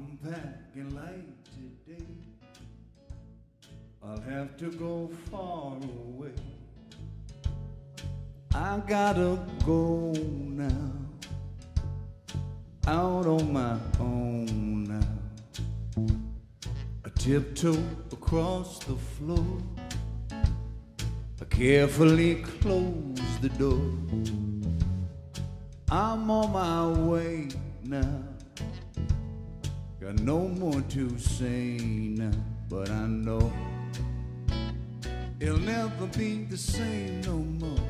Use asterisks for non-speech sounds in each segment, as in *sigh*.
I'm packing light today. I'll have to go far away. I gotta go now, out on my own now. I tiptoe across the floor. I carefully close the door. I'm on my way now. Got no more to say but I know it'll never be the same no more.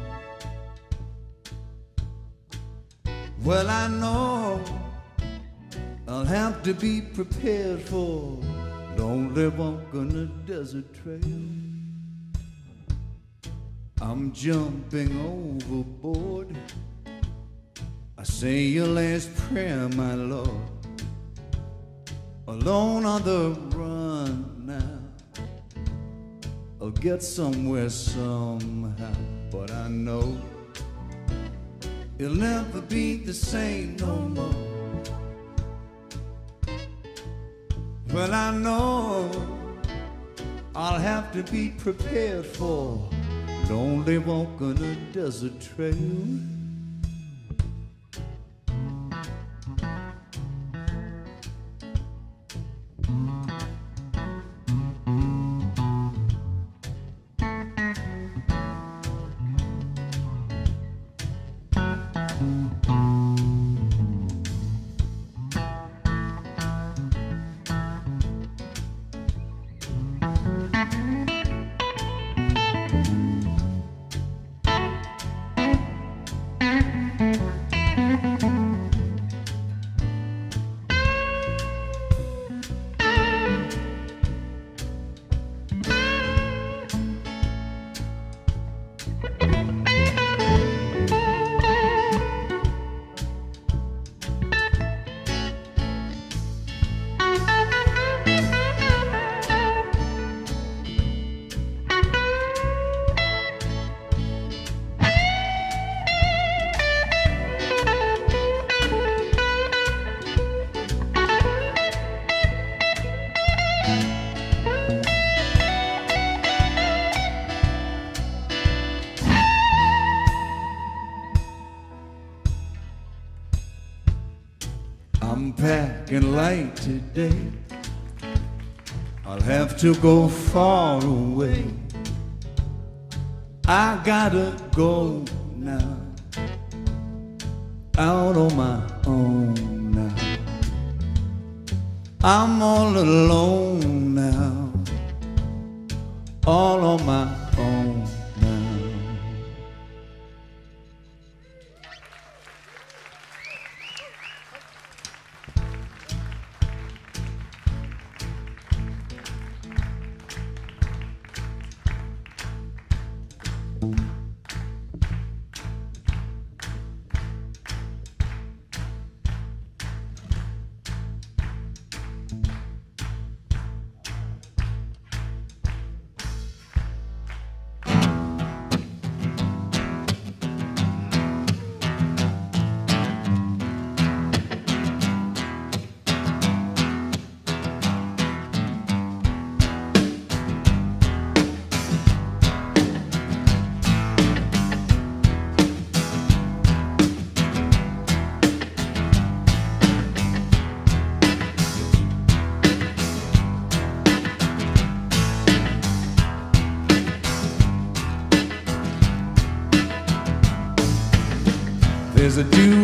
Well, I know I'll have to be prepared for lonely walk on a desert trail. I'm jumping overboard. I say your last prayer, my Lord. Alone on the run now. I'll get somewhere somehow, but I know it'll never be the same no more. Well, I know I'll have to be prepared for lonely walk on a desert trail. Today. I'll have to go far away. I gotta go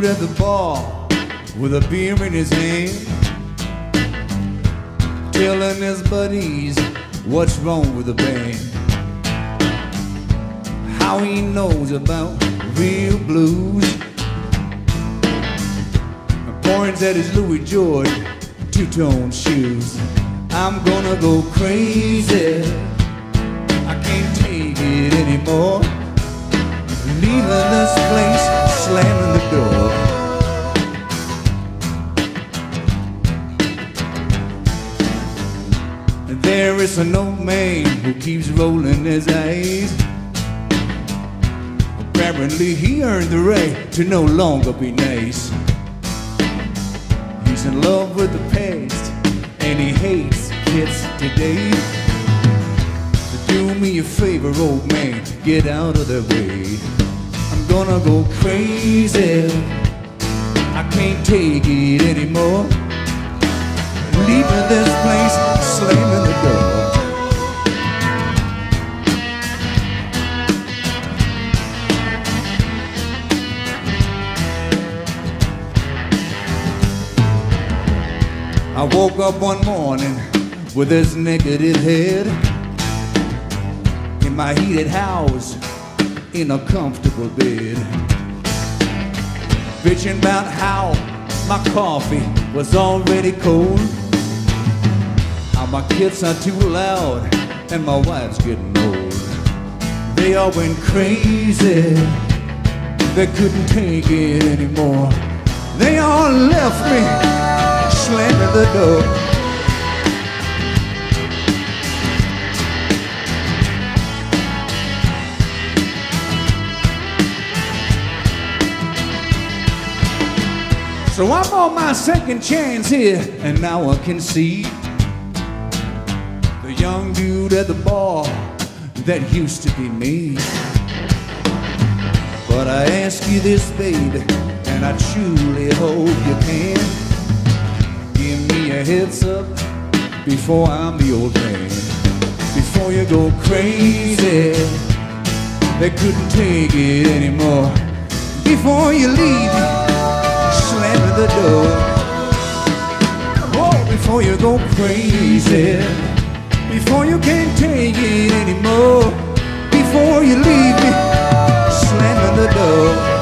at the bar with a beer in his hand, telling his buddies what's wrong with the band. How he knows about real blues. Points at his Louis George two-tone shoes. I'm gonna go crazy. I can't take it anymore. Leaving this place, slamming the door. And there is an old man who keeps rolling his eyes. Apparently, he earned the right to no longer be nice. He's in love with the past, and he hates kids today. Do me a favor, old man, get out of the way. Gonna go crazy. I can't take it anymore. Leaving this place, slamming the door. I woke up one morning with this negative head in my heated house in a comfortable bed. Bitching about how my coffee was already cold. How my kids are too loud and my wife's getting old. They all went crazy. They couldn't take it anymore. They all left me slamming the door. So I'm on my second chance here, and now I can see the young dude at the bar that used to be me. But I ask you this, baby, and I truly hope you can give me a heads up before I'm the old man. Before you go crazy, they couldn't take it anymore. Before you leave, the door. Oh, before you go crazy, before you can't take it anymore. Before you leave me, slamming the door.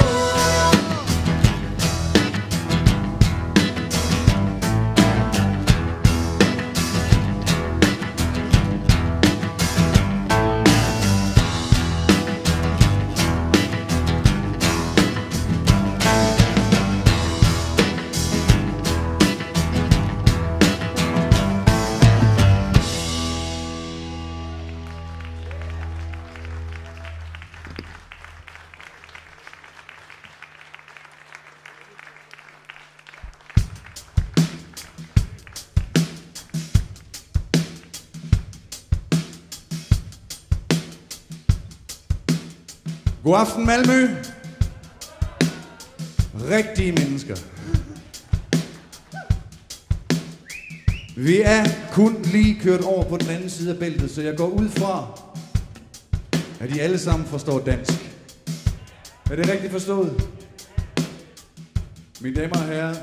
God aften Malmø. Rigtige mennesker. Vi er kun lige kørt over på den anden side af bæltet, så jeg går ud fra, at I alle sammen forstår dansk. Er det rigtigt forstået? Mine damer og herrer,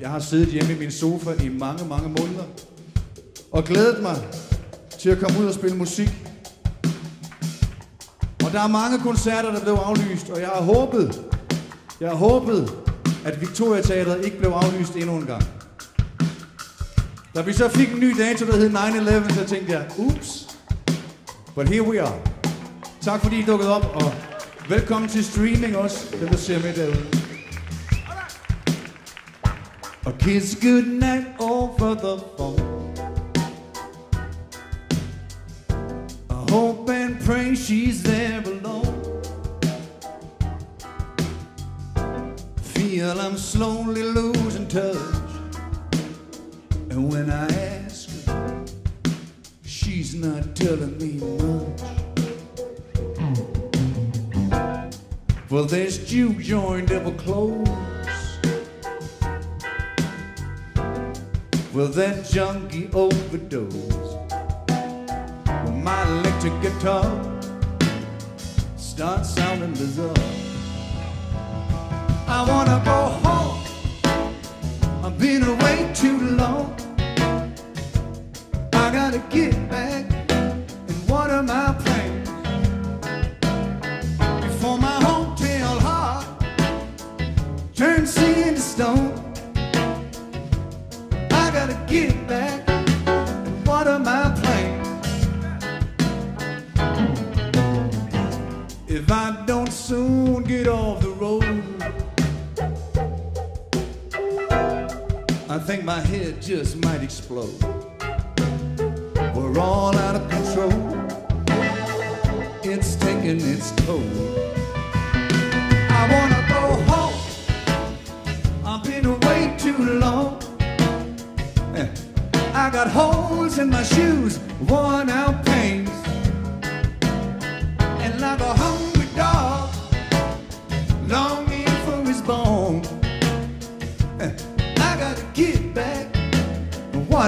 jeg har siddet hjemme i min sofa i mange, mange måneder og glædet mig til at komme ud og spille musik der er mange koncerter, der blev aflyst, og jeg har håbet, jeg har håbet, at Victoria Teatret ikke blev aflyst endnu en gang. Da vi så fik en ny dato, der hed 9-11, så tænkte jeg, ups, but here we are. Tak fordi I dukkede op, og velkommen til streaming også, dem der ser med derude. A kiss goodnight over the phone. Pray she's there alone. Feel I'm slowly losing touch. And when I ask her, she's not telling me much. Well, this juke joint ever close. Will that junkie overdose? My electric guitar starts sounding bizarre. I wanna go home. I've been away too long. I gotta get back. And what are my my head just might explode. We're all out of control. It's taking its toll. I wanna go home. I've been away too long. Eh, I got holes in my shoes, worn out pains.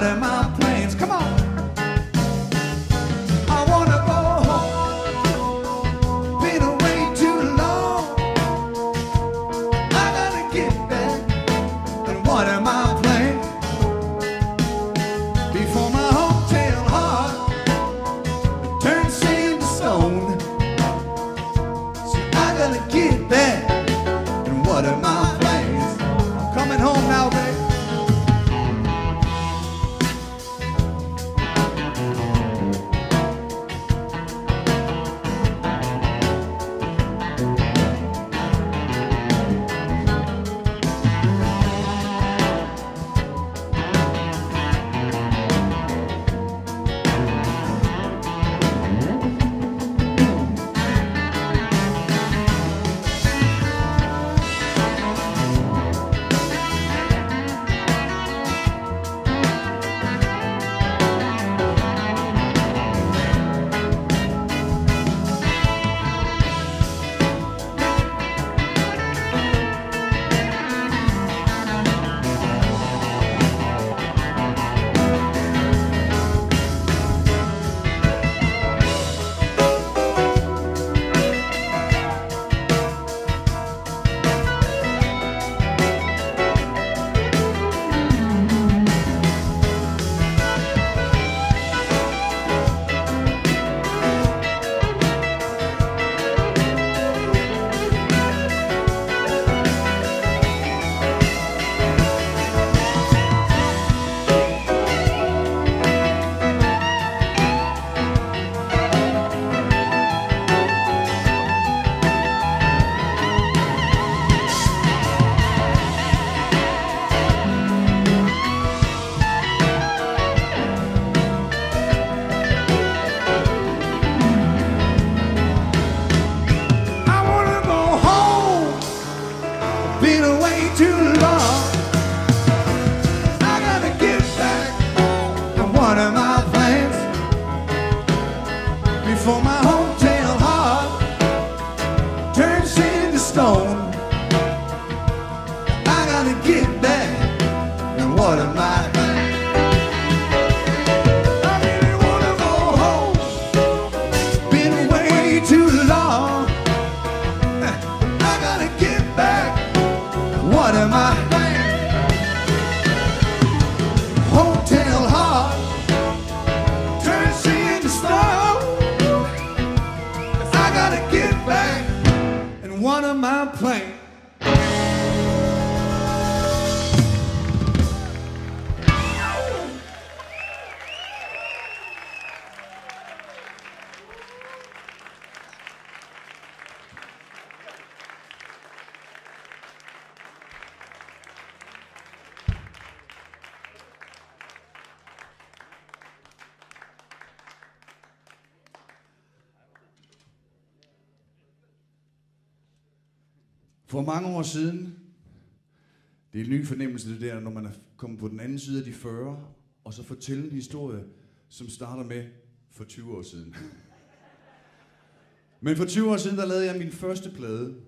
Are my plans? For mange år siden, det er en ny fornemmelse det der, når man er kommet på den anden side af de 40, og så fortælle en historie, som starter med for 20 år siden. Men for 20 år siden, der lavede jeg min første plade,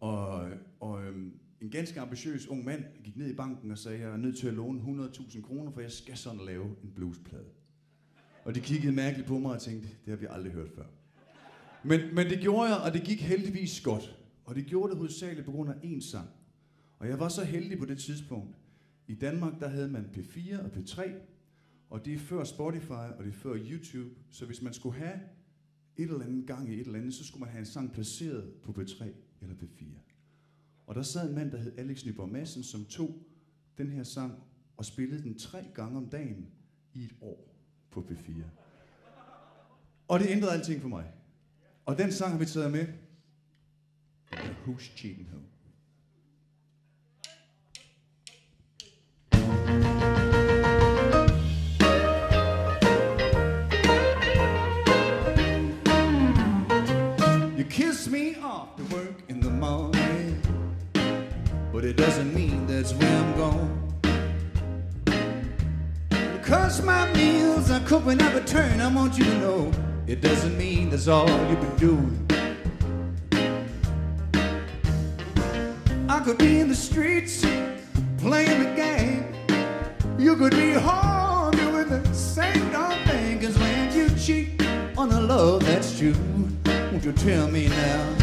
og, og øhm, en ganske ambitiøs ung mand gik ned i banken og sagde, jeg er nødt til at låne 100.000 kroner, for jeg skal sådan lave en bluesplade. Og de kiggede mærkeligt på mig og tænkte, det har vi aldrig hørt før. Men, men det gjorde jeg, og det gik heldigvis godt. Og det gjorde det hovedsageligt på grund af én sang. Og jeg var så heldig på det tidspunkt. I Danmark, der havde man P4 og P3, og det er før Spotify, og det er før YouTube. Så hvis man skulle have et eller andet gang i et eller andet, så skulle man have en sang placeret på P3 eller P4. Og der sad en mand, der hed Alex Nyborg Madsen, som tog den her sang og spillede den tre gange om dagen i et år på P4. Og det ændrede alting for mig. Og den sang har vi taget med. Who's cheating who? You kiss me off to work in the morning, but it doesn't mean that's where I'm going. Cause my meals are cooked when I return. I want you to know it doesn't mean that's all you've been doing. Could be in the streets playing the game. You could be home doing the same darn thing. Cause when you cheat on a love that's true, won't you tell me now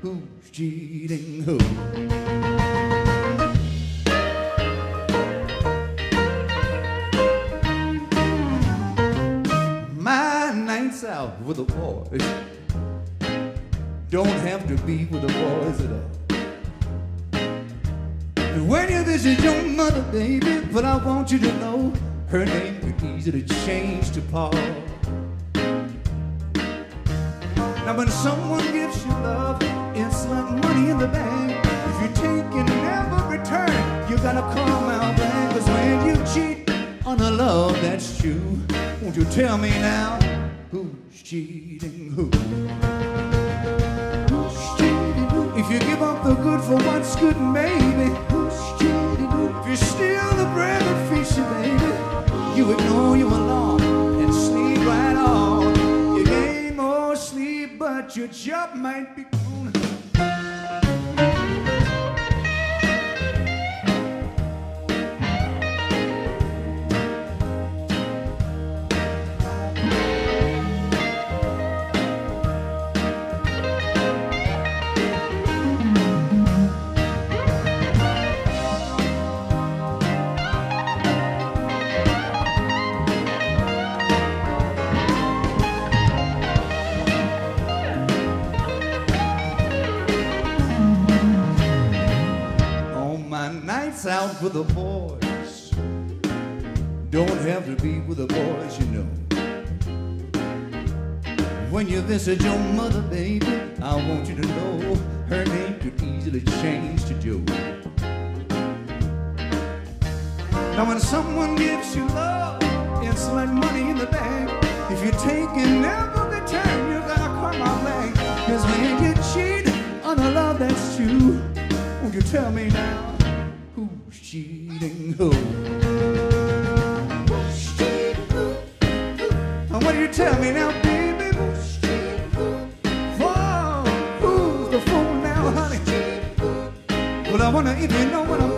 who's cheating who? My nights out with the boys don't have to be with the boys at all. You visit your mother, baby, but I want you to know her name could easily change to Paul. Now when someone gives you love, it's like money in the bank. If you take and never return, you gotta come out back. Cause when you cheat on a love that's true, won't you tell me now who's cheating who? Who's cheating who? If you give up the good for what's good, maybe who's cheating who? If you steal the bread that feeds you, baby, you ignore your alarm and sleep right on. You gain more sleep, but your job might be out with the boys. Don't have to be with the boys, you know. When you visit your mother, baby, I want you to know her name could easily change to Joe. Now, when someone gives you love, it's like money in the bank. If you take and never return, you gotta come out back. Cause when you cheat on a love that's true, won't you tell me now who's cheating who? Who's cheating who? And what do you tell me now, baby? Who's cheating who? Whoa, who's the fool now, honey? Well, I wonder if you know what I'm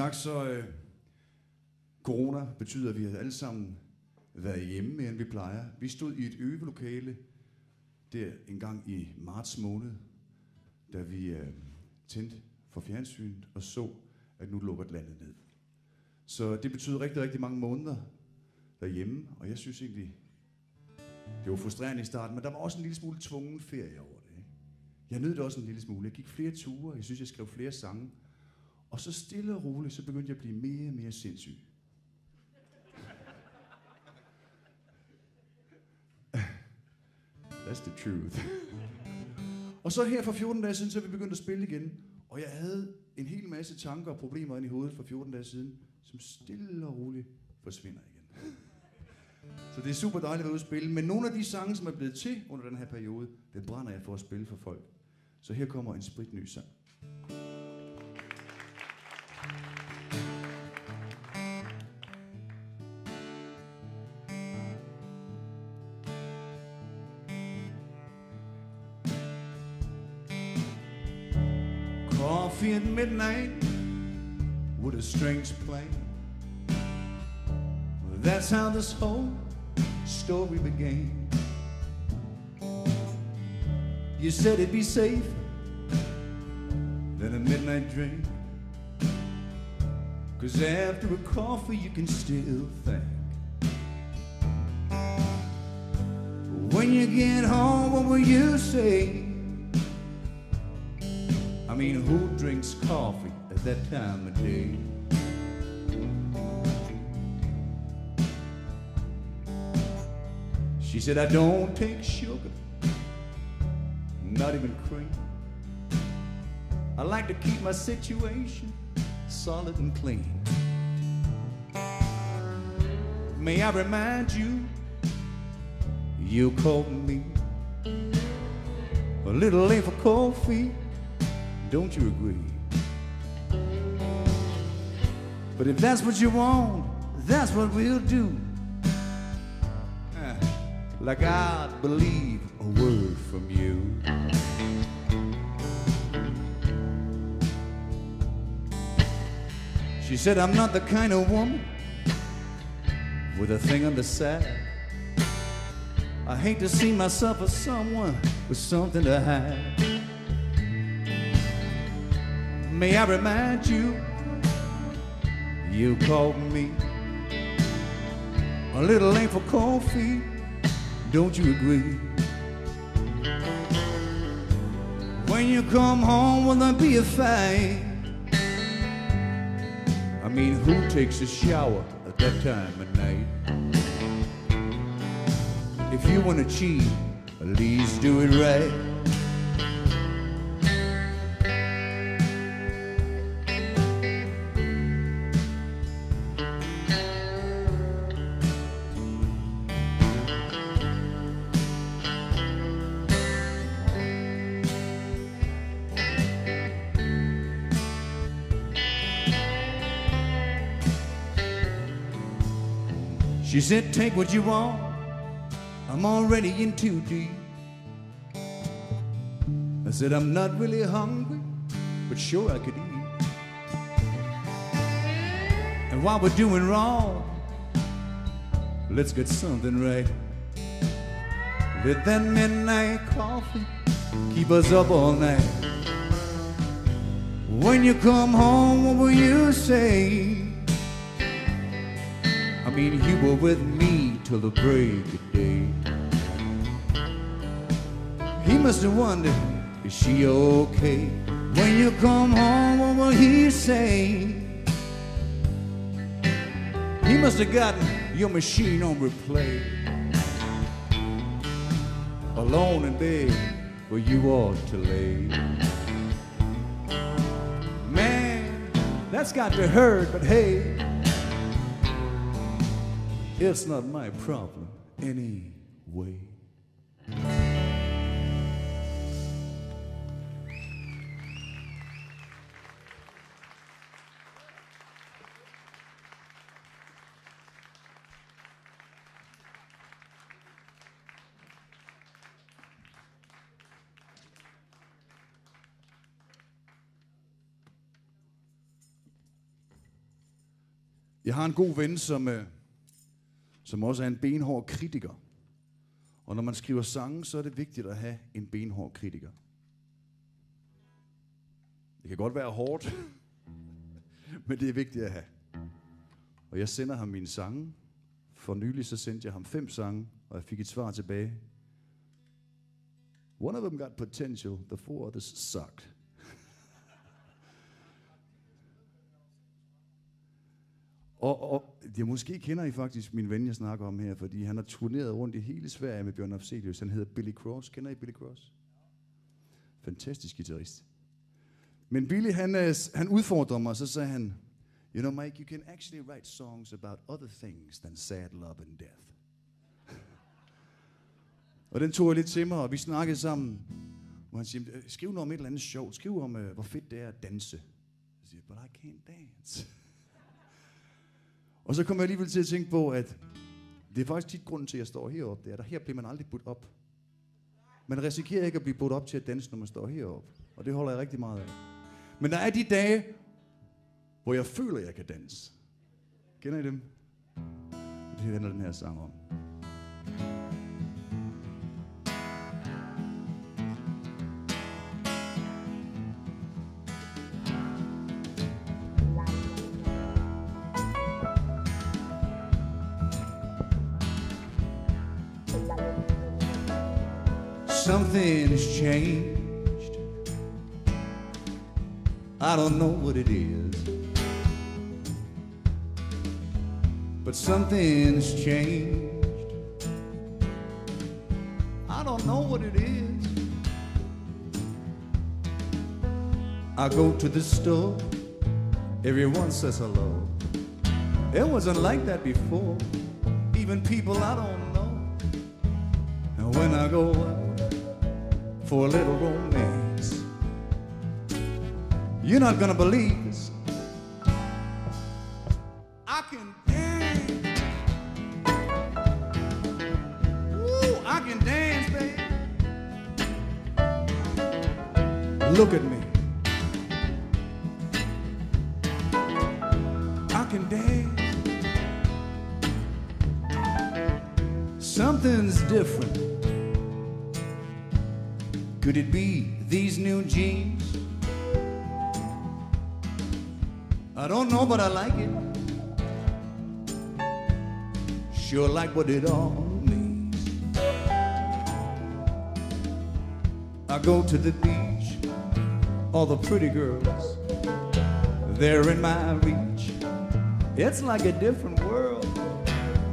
sagt, så øh, corona betyder, at vi alle sammen været hjemme mere, end vi plejer. Vi stod i et øvelokale der en gang i marts måned, da vi øh, tændte for fjernsynet og så, at nu lukker landet ned. Så det betyder rigtig, rigtig mange måneder derhjemme, og jeg synes egentlig, det var frustrerende i starten, men der var også en lille smule tvungen ferie over det. Ikke? Jeg nød det også en lille smule. Jeg gik flere ture, jeg synes, jeg skrev flere sange, og så stille og roligt, så begyndte jeg at blive mere og mere sindssyg. *laughs* That's the truth. og så her for 14 dage siden, så er vi begyndt at spille igen. Og jeg havde en hel masse tanker og problemer ind i hovedet for 14 dage siden, som stille og roligt forsvinder igen. så det er super dejligt at være ude at spille. Men nogle af de sange, som er blevet til under den her periode, den brænder jeg for at spille for folk. Så her kommer en spritny sang. How this whole story began. You said it'd be safe than a midnight drink. Cause after a coffee you can still think. When you get home, what will you say? I mean, who drinks coffee at that time of day? She said, I don't take sugar, not even cream. I like to keep my situation solid and clean. May I remind you, you called me a little late for coffee, don't you agree? But if that's what you want, that's what we'll do. Like I'd believe a word from you. She said, I'm not the kind of woman with a thing on the side. I hate to see myself as someone with something to hide. May I remind you, you called me a little late for coffee, don't you agree? When you come home, will there be a fight? I mean, who takes a shower at that time of night? If you want to cheat, at least do it right. Said, Take what you want. I'm already in too deep. I said, I'm not really hungry, but sure I could eat. And while we're doing wrong, let's get something right. Let that midnight coffee keep us up all night. When you come home, what will you say? I mean, you were with me till the break of day. He must have wondered, is she okay? When you come home, what will he say? He must have gotten your machine on replay. Alone in bed where you ought to lay. Man, that's got to hurt, but hey, it's not my problem anyway. Jeg har en god ven, som, øh, som også er en benhård kritiker. Og når man skriver sange, så er det vigtigt at have en benhård kritiker. Det kan godt være hårdt, *laughs* men det er vigtigt at have. Og jeg sender ham mine sange. For nylig så sendte jeg ham fem sange, og jeg fik et svar tilbage. One of them got potential, the four others sucked. *laughs* Og, og det måske kender I faktisk min ven, jeg snakker om her, fordi han har turneret rundt i hele Sverige med Bjørn Afzelius. Han hedder Billy Cross. Kender I Billy Cross? Fantastisk guitarist. Men Billy, han, øh, han udfordrer mig, så sagde han, You know, Mike, you can actually write songs about other things than sad love and death. *laughs* og den tog jeg lidt til mig, og vi snakkede sammen. Hvor han siger, øh, skriv noget om et eller andet sjovt. Skriv om, uh, hvor fedt det er at danse. Jeg siger, but I can't dance. *laughs* Og så kom jeg alligevel til at tænke på, at det er faktisk tit grunden til, at jeg står heroppe. Det er, at her bliver man aldrig budt op. Man risikerer ikke at blive budt op til at danse, når man står heroppe. Og det holder jeg rigtig meget af. Men der er de dage, hvor jeg føler, at jeg kan danse. Kender I dem? Det handler den her sang om. Changed. I don't know what it is. But something's changed. I don't know what it is. I go to the store, everyone says hello. It wasn't like that before, even people I don't know. And when I go out for a little romance, you're not gonna believe this. I can dance. Ooh, I can dance, baby. Look at me. Could it be these new jeans? I don't know, but I like it. Sure like what it all means. I go to the beach, all the pretty girls, they're in my reach. It's like a different world.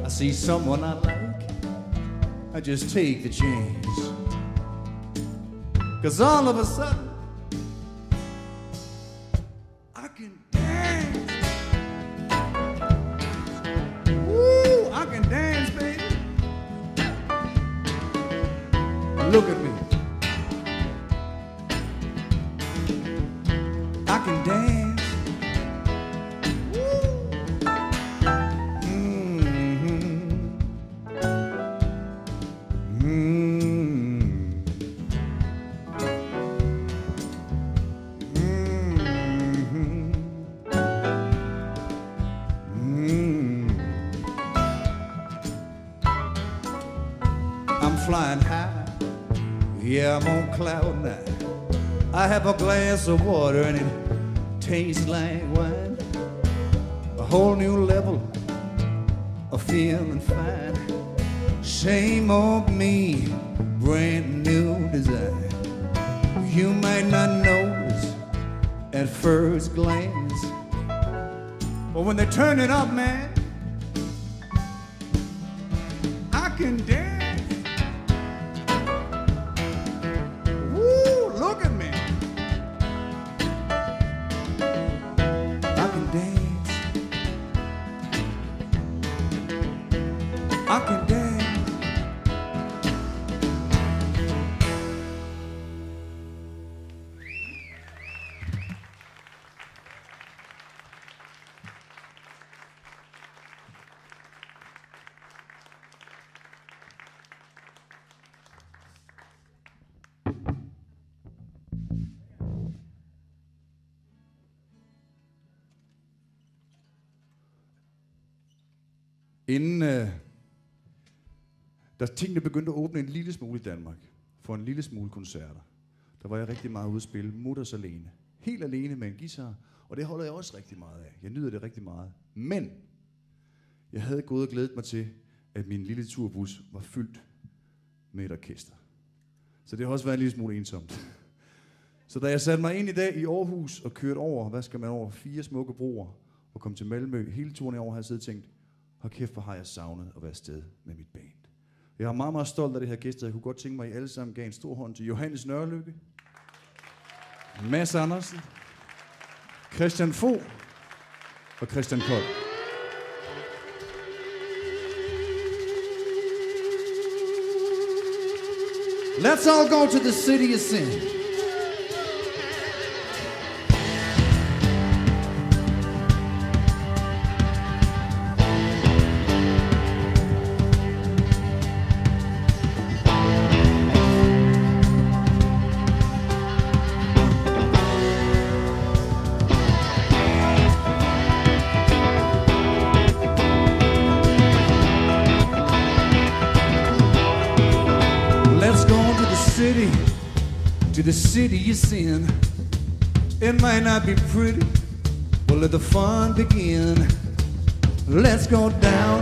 I see someone I like, I just take the chance. Cause all of a sudden, flying high. Yeah, I'm on cloud nine. I have a glass of water and it tastes like wine. A whole new level of feeling fine. Shame on me, brand new design. You might not notice at first glance, but when they turn it up, man, Inden øh, da tingene begyndte at åbne en lille smule i Danmark, for en lille smule koncerter, der var jeg rigtig meget ude at spille mutters alene. Helt alene med en guitar, og det holder jeg også rigtig meget af. Jeg nyder det rigtig meget. Men jeg havde gået og glædet mig til, at min lille turbus var fyldt med et orkester. Så det har også været en lille smule ensomt. Så da jeg satte mig ind i dag i Aarhus og kørte over, hvad skal man over, fire smukke broer, og kom til Malmø, hele turen i år har jeg siddet og tænkt, og kæft, hvor har jeg savnet at være sted med mit band. Jeg er meget, meget stolt af det her gæst, Jeg kunne godt tænke mig, at I alle sammen gav en stor hånd til Johannes Nørlykke, Mads Andersen, Christian Fo og Christian Kold. Let's all go to the city of sin. City you sin. It might not be pretty, but let the fun begin. Let's go down,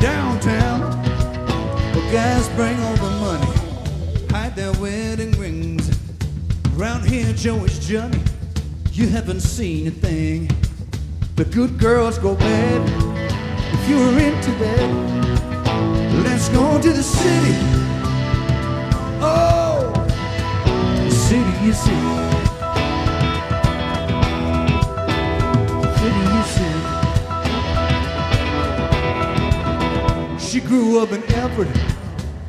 downtown. But guys bring all the money, hide their wedding rings. Around here, Joe is Johnny. You haven't seen a thing. The good girls go bad if you're into that. Let's go to the city. City. City. She grew up in Everett,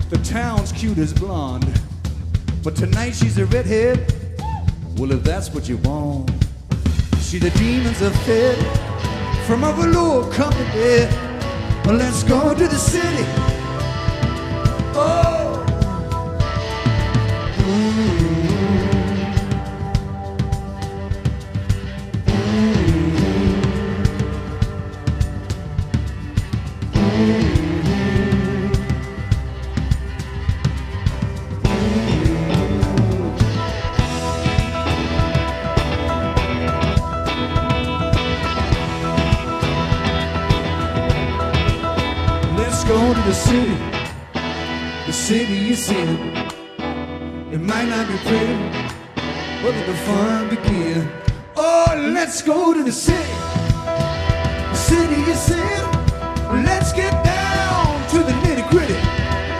the town's cutest blonde. But tonight she's a redhead. Well, if that's what you want. See the demons are fed from a velour company. Well, let's go to the city. You see. It might not be pretty, but let the fun begin. Oh, let's go to the city, the city you see. Let's get down to the nitty gritty.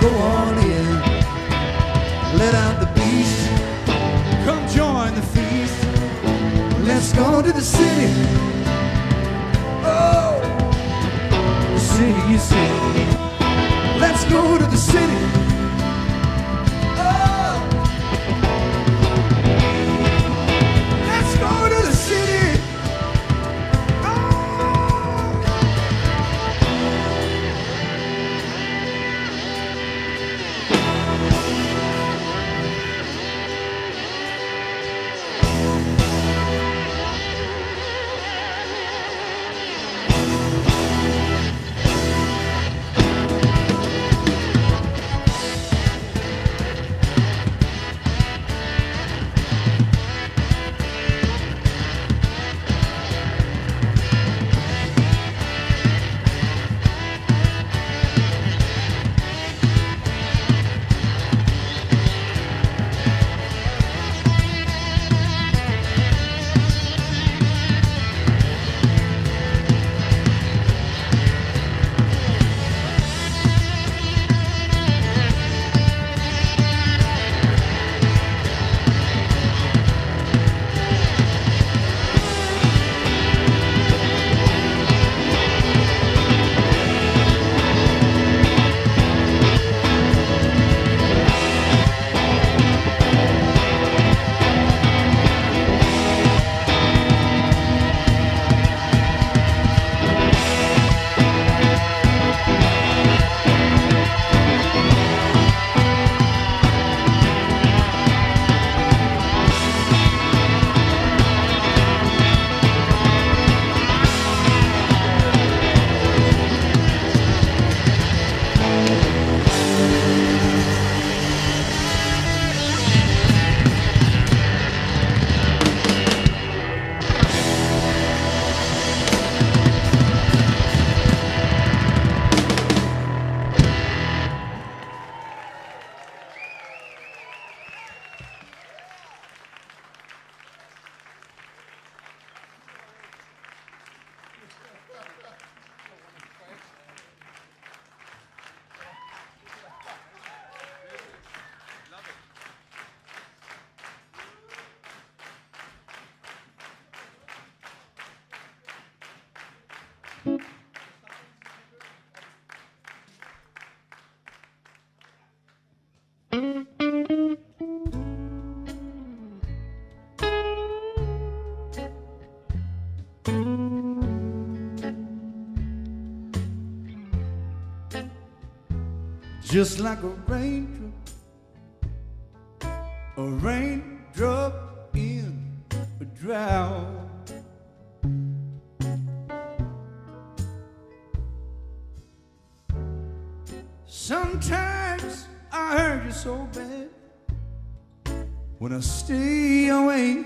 Go on in, let out the beast. Come join the feast. Let's go to the city. Oh the city you see. Let's go to the city. Just like a raindrop, a raindrop in a drought. Sometimes I hurt you so bad when I stay away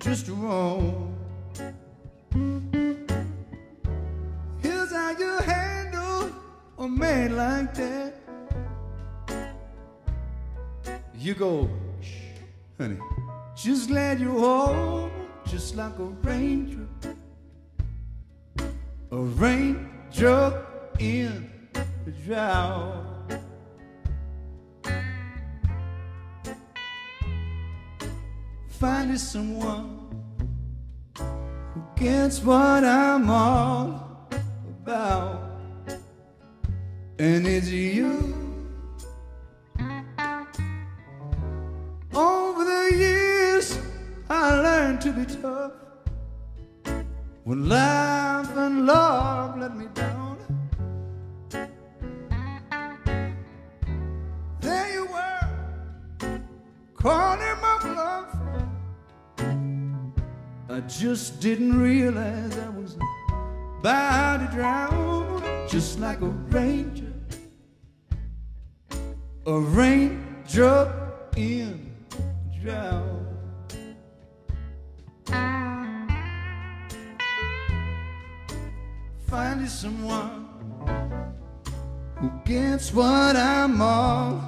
just roam. Here's how you handle a man like that. You go, shh, honey, just glad you're home, just like a raindrop. A raindrop in the drought. Finding someone who gets what I'm all about, and it's you. To be tough. When life and love let me down, there you were, calling my bluff. I just didn't realize I was about to drown, just like a ranger, a raindrop in a drought. Finding someone who gets what I'm all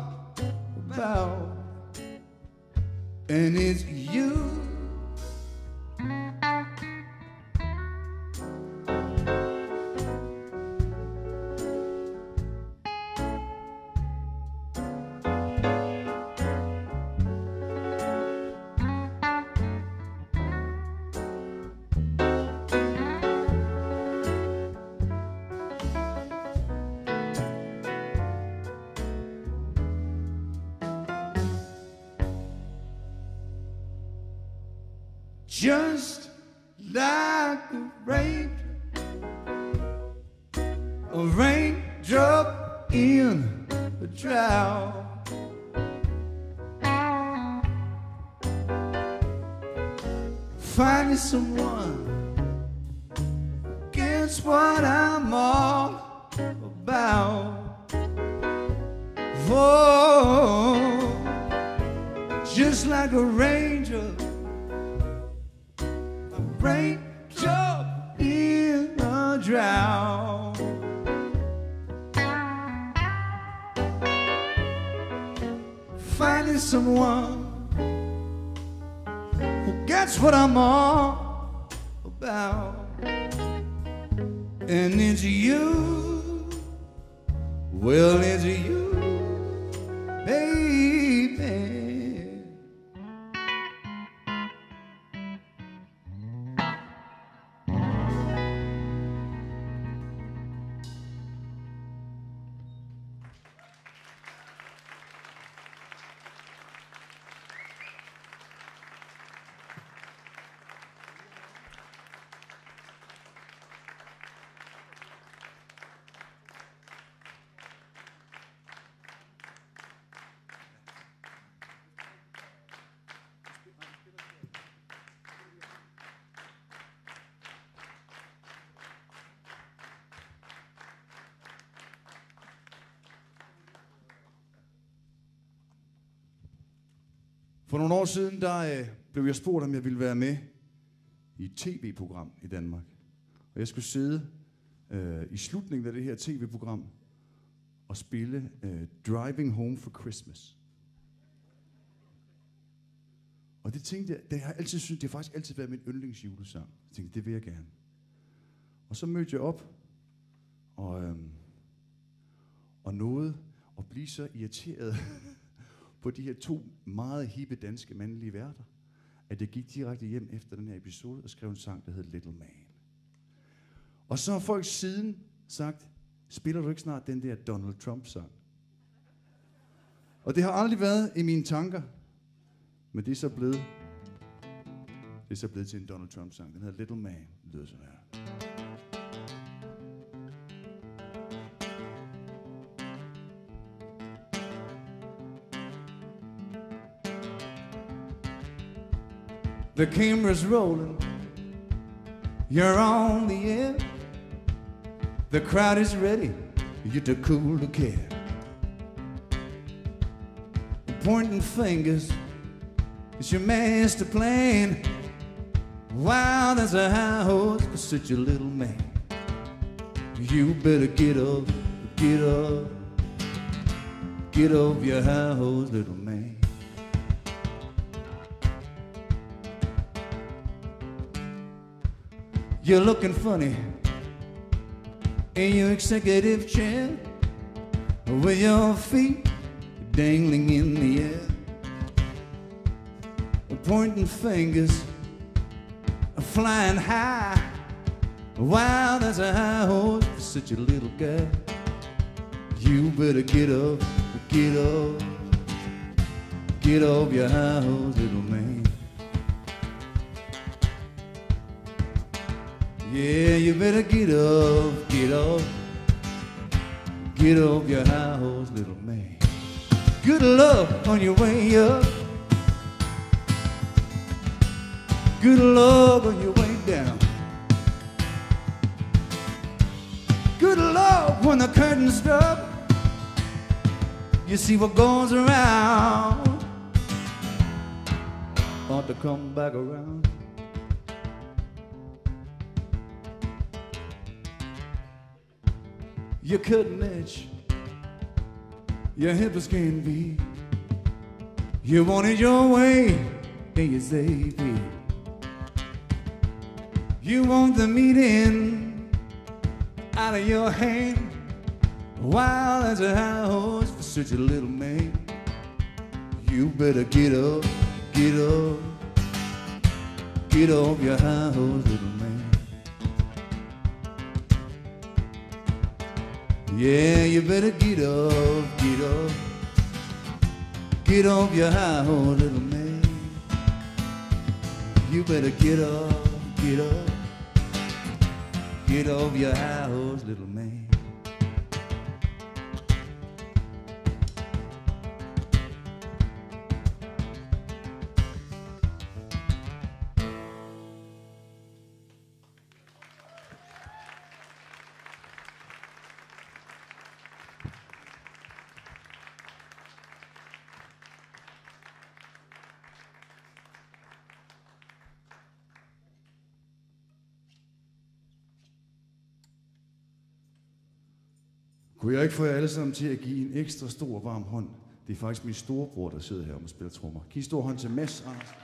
about, and it's you. Someone who gets what I'm all about, and it's you. Well, it's you, siden, der øh, blev jeg spurgt, om jeg ville være med i et tv-program i Danmark. Og jeg skulle sidde øh, i slutningen af det her tv-program og spille øh, Driving Home for Christmas. Og det tænkte jeg, det har jeg altid synes, det har faktisk altid været min yndlingsjulesang. Jeg tænkte, det vil jeg gerne. Og så mødte jeg op, og, øhm, og nåede at blive så irriteret *laughs* på de her to meget hippe danske mandlige værter, at jeg gik direkte hjem efter den her episode og skrev en sang, der hed Little Man. Og så har folk siden sagt, spiller du ikke snart den der Donald Trump-sang? Og det har aldrig været i mine tanker, men det er så blevet, det er så blevet til en Donald Trump-sang. Den hedder Little Man, lyder sådan her. The camera's rolling. You're on the air. The crowd is ready. You're too cool to care. Pointing fingers It's your master plan. Wow, that's a high horse for such a little man. You better get up, get up, get off your high horse, little man. You're looking funny in your executive chair with your feet dangling in the air, pointing fingers flying high. Wow, that's a high horse for such a little guy. You better get up, get up, get off your high horse, little man. Yeah, you better get up, get up, get off your high horse, little man. Good luck on your way up. Good luck on your way down. Good luck when the curtains drop. You see what goes around ought to come back around. You're cutting edge. Your hip as can be. You wanted your way, and you say, be. You want the meeting out of your hand. Wild as a high horse for such a little man. You better get up, get up, get off your high horse, little man. Yeah, you better get up, get up, get off your high horse, little man. You better get up, get up. Get off your high horse, little man. Ikke få jer alle sammen til at give en ekstra stor varm hånd? Det er faktisk min storebror, der sidder her og spiller trommer. Giv stor hånd til Mads Andersen.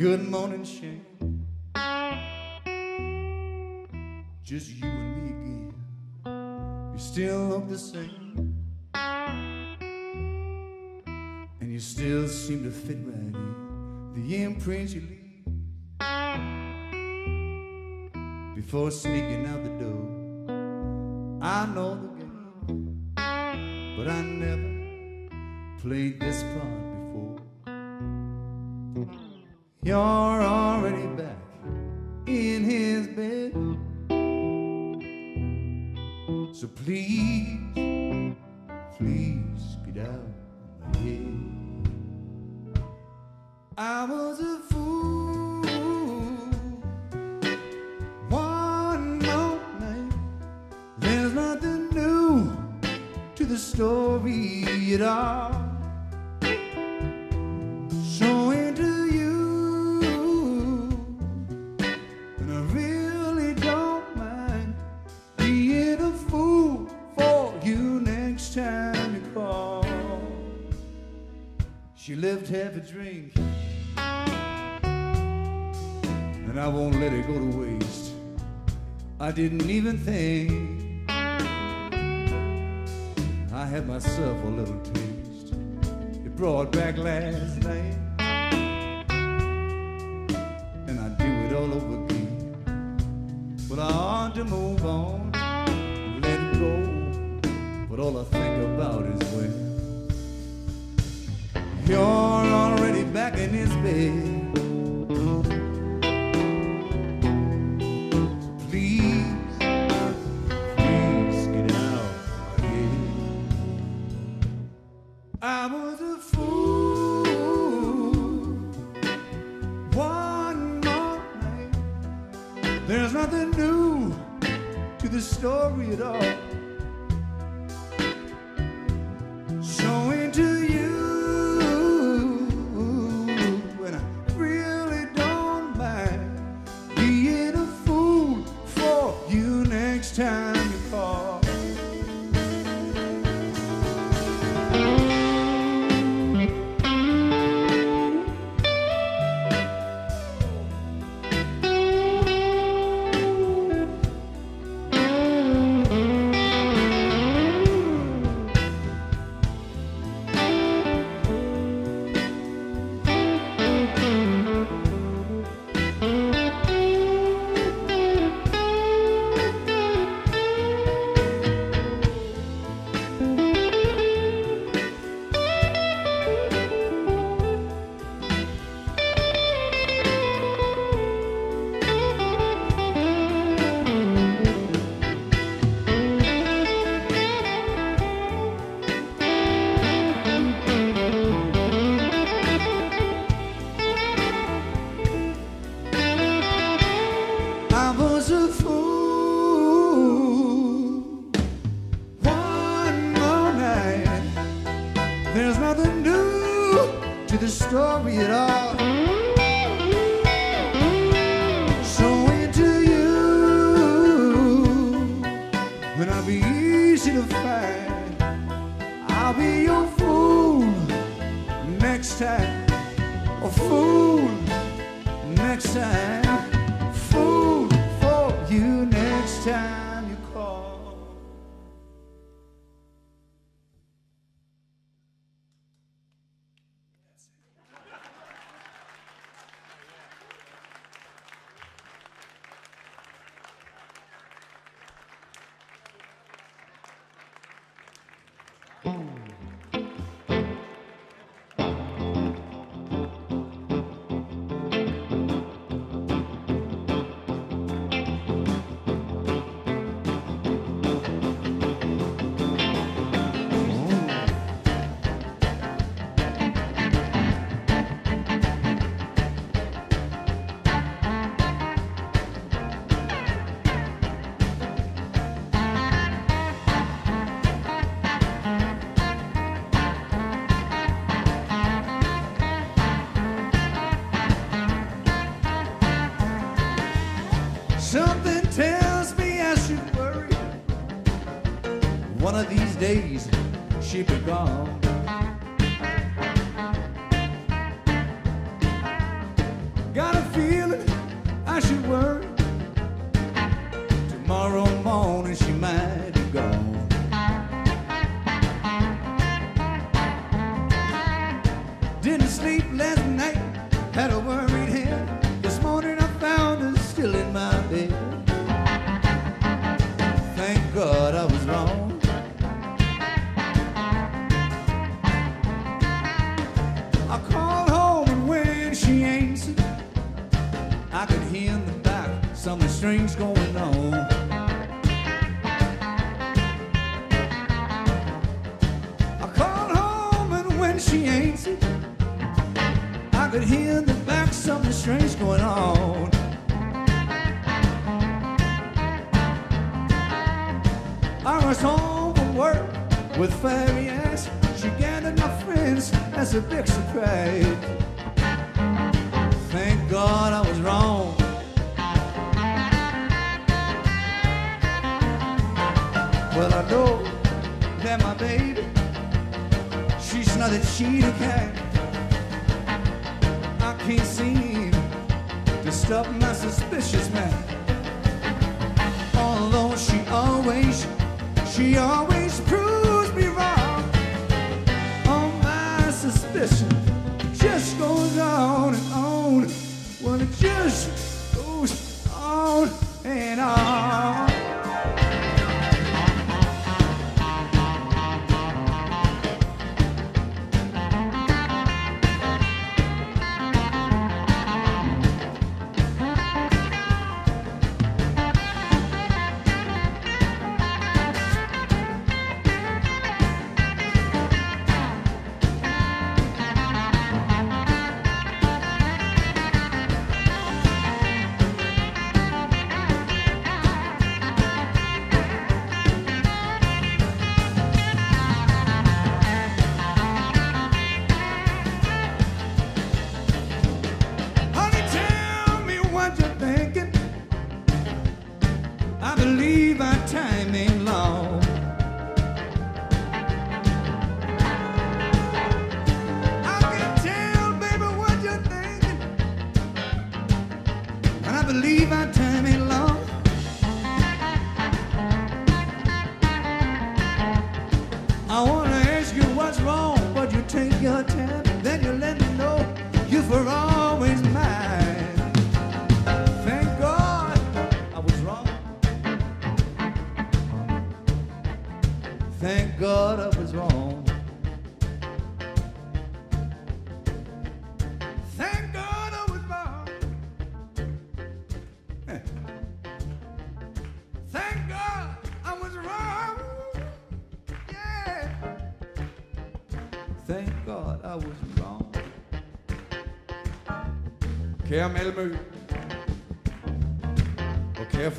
Good morning, Shane. Just you and me again. You still look the same. And you still seem to fit right in the imprint you leave. Before sneaking out the door, I know the game, but I never played this part. You're already back in his bed. So please. didn't even think. days she'd be gone. Always, she always proves me wrong. Oh, my suspicion just goes on and on. Well, it just goes on and on.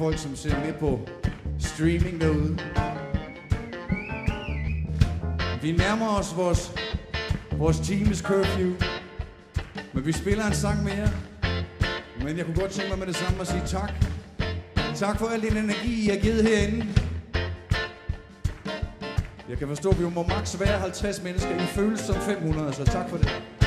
Folk, som ser med på streaming derude. Vi nærmer os vores, vores times curfew, men vi spiller en sang mere. Men jeg kunne godt tænke mig med det samme at sige tak. Tak for al den energi, I har givet herinde. Jeg kan forstå, at vi må maks være 50 mennesker. I føles som 500, så tak for det.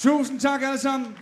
Tusind tak alle sammen.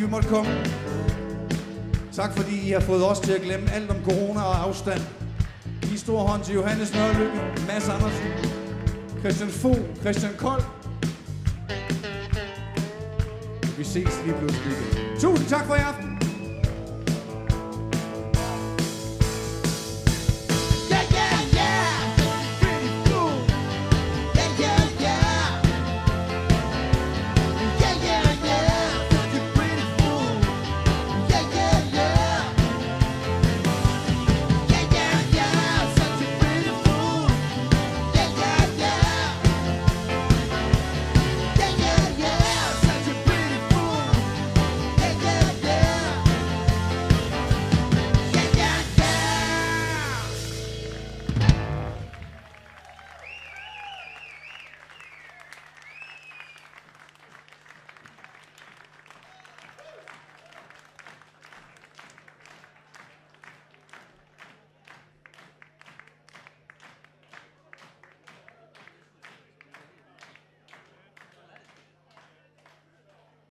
I måtte komme. Tak fordi I har fået os til at glemme alt om corona og afstand. I stor hånd til Johannes Nørlykke, Mads Andersen, Christian Fogh, Christian Kold. Vi ses lige pludselig. Tusind tak for i aften.